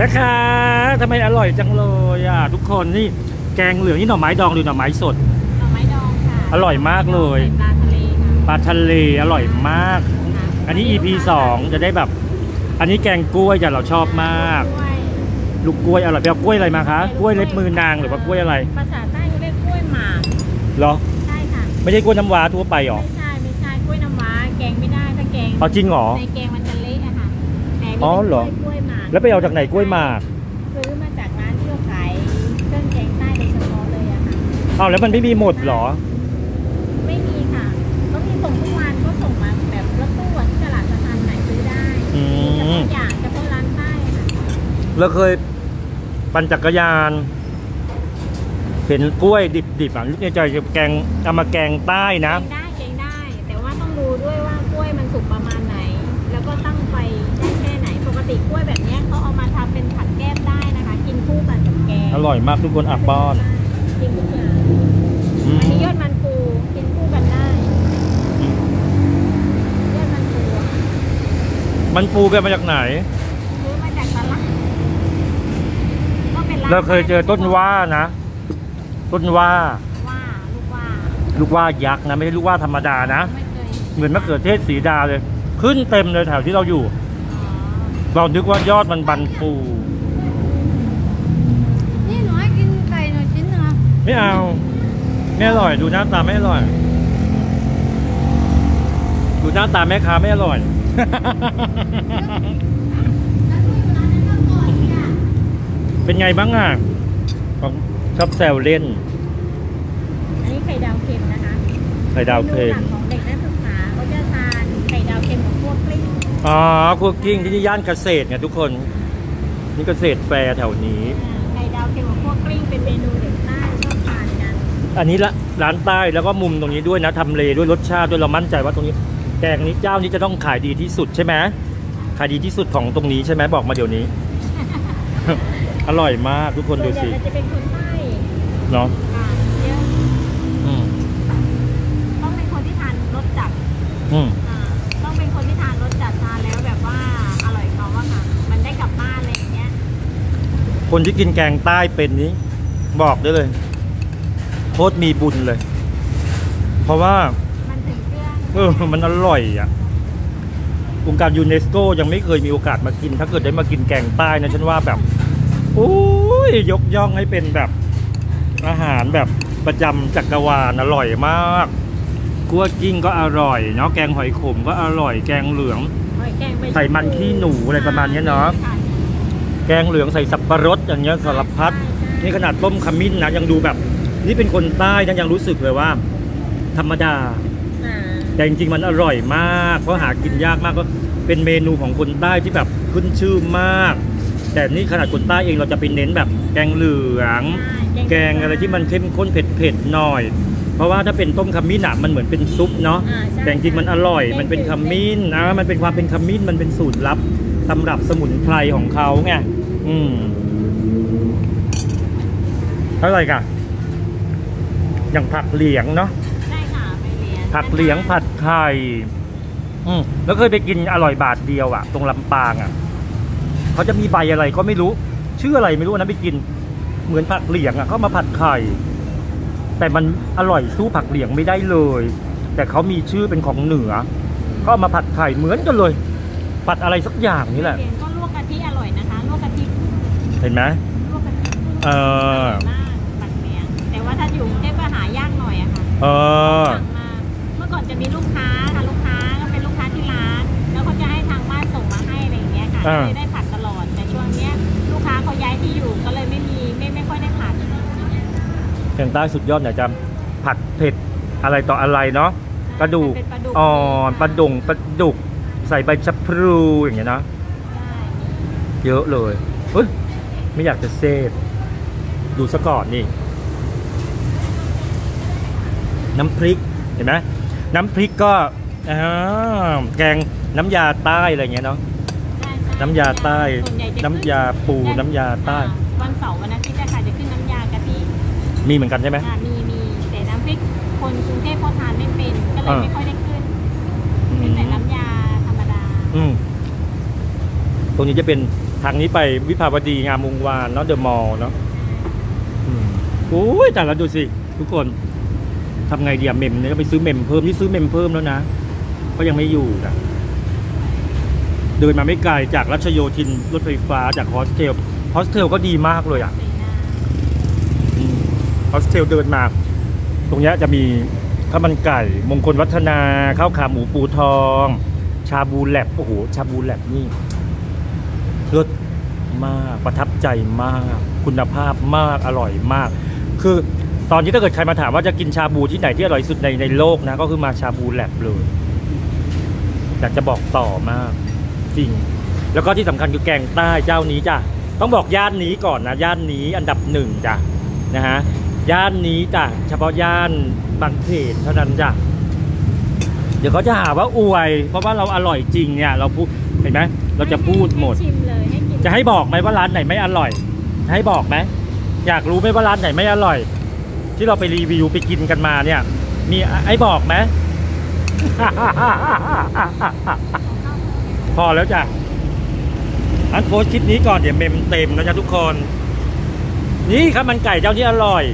นะคะทำไมอร่อยจังเลยอะทุกคนนี่แกงเหลืองนี่หน่อไม้ดองหรือหน่อไม้สด หน่อไม้ดองค่ะอร่อยมากเลยใส่ปลาทะเลค่ะปลาทะเลอร่อยมาก อันนี้ EP 2 จะได้แบบ อันนี้แกงกล้วยจ้ะเราชอบมากกล้วยลูกกล้วยอร่อยไปเอากล้วยอะไรมาคะกล้วยเล็บมือนางหรือว่ากล้วยอะไร ภาษาใต้เขาเรียกกล้วยหมากเหรอใช่ค่ะไม่ใช่กล้วยน้ำว้าทั่วไปหรอไม่ใช่ไม่ใช่กล้วยน้ำว้าแกงไม่ได้ถ้าแกงเอาจริงเหรอในแกง แต่นี่อ๋อเหรอเป็นกล้วยหมากแล้วไปเอาจากไหนกล้วยหมากซื้อมาจากร้านที่เขาขายเครื่องแกงใต้โดยเฉพาะเลยอะค่ะเอาแล้วมันไม่มีหมดเหรอ ไม่มีค่ะเขามีส่งทุกวันก็ส่งมาแบบรถตู้อะที่ตลาดสะพานไหนซื้อได้อืเฉม พาะอย่างเฉพาะร้านใต้อะค่ะเราเคยปั่นจักรยาน เห็นกล้วยดิบๆอะนึกในใจจะแกงเอามาแกงใต้นะ แกงไร่อยมากทุกคนอับป้อนกินทุกอย่างอืมอันนี้ยอดมันปูกินคู่กันได้ยอดมันปูอะมันปูกันมาจากไหน ซื้อมาจากตลาดก็เป็นนเราเคยเจอต้นว่านะ ต้นว่าว่าลูกว่าลูกว่ายักษ์นะ ไม่ใช่ลูกว่าธรรมดานะ ไม่เคยเหมือนมะเขือเทศสีดาเลย ขึ้นเต็มเลยแถวที่เราอยู่ อ๋อ เรานึกว่ายอดมันบันปู นี่หนูให้กินไก่หน่อยชิ้นหนึงอะ ไม่เอา ไม่อร่อย ดูหน้าตาไม่อร่อย ดูหน้าตาแม่ค้าไม่อร่อยเป็นไงบ้างอะของชอบแซวเล่น อันนี้ไข่ดาวเค็มนะคะ ไข่ดาวเค็มมนูหลักของเด็กนักศึกษาเขาจะทานไข่ดาวเค็มกับคั่วกลิ้ง อ๋อคั่วกลิ้งที่นี่ย่านเกษตรไงทุกคน นี่เกษตรแฟร์แถวนี้อ่าไข่ดาวเค็มกับคั่วกลิ้งเป็นเมนูเด็กใต้ช อบทานกันอันนี้ละร้านใต้แล้วก็มุมตรงนี้ด้วยนะทำเลด้วยรสชาติด้วยเรามั่นใจว่าตรงนี้ แกงนี้เจ้านี้จะต้องขายดีที่สุดใช่ไหมขายดีที่สุดของตรงนี้ใช่ไหมบอกมาเดี๋ยวนี้ อร่อยมากทุกคนดูส่วนใหญ่สิมันจะเป็นคนใต้เนาะอ่าเยอะอืมต้องเป็นคนที่ทานรสจัดอืมอ่าต้องเป็นคนที่ทานรสจัดทานแล้วแบบว่าอร่อยเขาอะค่ะมันได้กลับบ้านอะไรอย่างเงี้ย คนที่กินแกงใต้เป็นนี้ บอกได้เลย โคตรมีบุญเลย เพราะว่ามันถึงเครื่องเออมันอร่อยอะองค์การยูเนสโกยังไม่เคยมีโอกาสมากิน ถ้าเกิดได้มากินแกงใต้นะฉันว่าแบบโอ้ยยกย่องให้เป็นแบบอาหารแบบประจำจักรวาลอร่อยมากกัวกิ้งก็อร่อยเนาะแกงหอยขมก็อร่อยแกงเหลืองหอยแกงใบใส่มันขี้หนูอะไรประมาณเนี้ยเนาะค่แกงเหลืองใส่สับปะรดอย่างเงี้ยสารพัดใช่ใช่นี่ขนาดต้มขมิ้นนะยังดูแบบ นี่เป็นคนใต้นะยังรู้สึกเลยว่า ธรรมดาอ่าแต่จริงๆมันอร่อยมาก เพราะหากินยากมากก็เป็นเมนูของคนใต้ที่แบบขึ้นชื่อมาก แต่นี่ขนาดคนใต้เองเราจะไปเน้นแบบแกงเหลือง แกงอะไรที่มันเข้มข้นเผ็ดๆหน่อย เพราะว่าถ้าเป็นต้มขมิ้นอะมันเหมือนเป็นซุปเนาะอ่าใช่แต่จริงๆมันอร่อย มันเป็นขมิ้นนะมันเป็นความเป็นขมิ้นมันเป็นสูตรลับตำรับสมุนไพรของเขาไงอืมเท่าไหร่กะ อย่างผักเหลียงเนาะใช่ค่ะไปเรียนผักเหลียงผัดไข่อืมแล้วเคยไปกินอร่อยบาทเดียวอะตรงลำปางอะเขาจะมีใบอะไรก็ไม่รู้ ชื่ออะไรไม่รู้นะไปกิน เหมือนผักเหลียงอะเขามาผัดไข่ แต่มันอร่อยสู้ผักเหลียงไม่ได้เลย แต่เขามีชื่อเป็นของเหนือ ก็เอามาผัดไข่เหมือนกันเลย ผัดอะไรสักอย่างนี่แหละเรียนก็ลวกกะทิอร่อยนะคะลวกกะทิเห็นไหมลวกกะทิเออ ร่อยมาก ถ้าอยู่กรุงเทพก็หายากหน่อยอะค่ะเออสั่งมาเมื่อก่อนจะมีลูกค้าค่ะลูกค้าก็เป็นลูกค้าที่ร้าน แล้วเขาจะให้ทางบ้านส่งมาให้อะไรอย่างเงี้ยค่ะอ่า เลยได้ผัดตลอดแต่ช่วงเนี้ยลูกค้าเขาย้ายที่อยู่ก็เลยไม่มีไม่ไม่ค่อยได้ผัดแกงใต้สุดยอดเนี่ยจะผัดเผ็ดอะไรต่ออะไรเนาะปลาดุกเป็นปลาดุกอ่อนปลาดงปลาดุกใส่ใบชะพลูอย่างเงี้ยนะ ใช่เยอะเลยเฮ้ย ไม่อยากจะเซฟดูซะก่อนนี่ น้ำพริกเห็นไหมน้ำพริกก็อ่าแกงน้ำยาใต้อะไรเงี้ยเนาะใช่ใช่น้ำยาใต้ส่วนใหญ่จะขึ้น้ำยาปูน้ำยาใต้อ่าวันเสาร์วันอาทิตย์อะค่ะจะขึ้นน้ำยากะทิมีเหมือนกันใช่ไหมอ่ามีมีแต่น้ำพริกคนกรุงเทพเขาทานไม่เป็นก็เลยอ่าไม่ค่อยได้ขึ้นเป็นแต่น้ำยาธรรมดาอืมตรงนี้จะเป็นททางนี้ไปวิภาวดีงามวงวานเนาะเดอะมอลล์เนาะอืมโอ้ยแต่ละดูสิ ทุกคน ทำไงดีอะ mem เนี่ยก็ไปซื้อ mem เพิ่มนี่ซื้อ mem เพิ่มแล้วนะ ก็ยังไม่อยู่นะเดินมาไม่ไกลจากรัชโยธินรถไฟฟ้าจาก hostel hostel ก็ดีมากเลยอะสีหน้าอืมฮอสเทลเดินมา ตรงเนี้ยจะมีข้าวมันไก่ มงคลวัฒนาข้าวขาหมูปูทอง ชาบูแลบโอ้โหชาบูแลบนี่รสมากประทับใจมาก คุณภาพมากอร่อยมาก คือ ตอนนี้ถ้าเกิดใครมาถามว่าจะกินชาบูที่ไหนที่อร่อยที่สุดในในโลกนะ ก็คือมาชาบูแลบเลยอยากจะบอกต่อมาก จริง แล้วก็ที่สำคัญคือแกงใต้เจ้านี้จ้ะต้องบอกย่านนี้ก่อนนะย่านนี้อันดับหนึ่งจ้ะนะฮะย่านนี้จ้ะเฉพาะย่านบางเขนเท่านั้นจ้ะเดี๋ยวเขาจะหาว่าอวย เพราะว่าเราอร่อยจริงเนี่ย เราพูดเห็นไหมเราจะพูดหมดให้ชิมเลยให้กินจะให้บอกไหมว่าร้านไหนไม่อร่อย ให้บอกไหมอยากรู้ไหมว่าร้านไหนไม่อร่อย ที่เราไปรีวิวไปกินกันมาเนี่ย มีไอ้บอกไหมพอแล้วจ้ะอันโพสคลิปนี้ก่อนเดี๋ยวเมมเต็มนะจ๊ะทุกคน นี่ครับมันไก่เจ้าที่อร่อย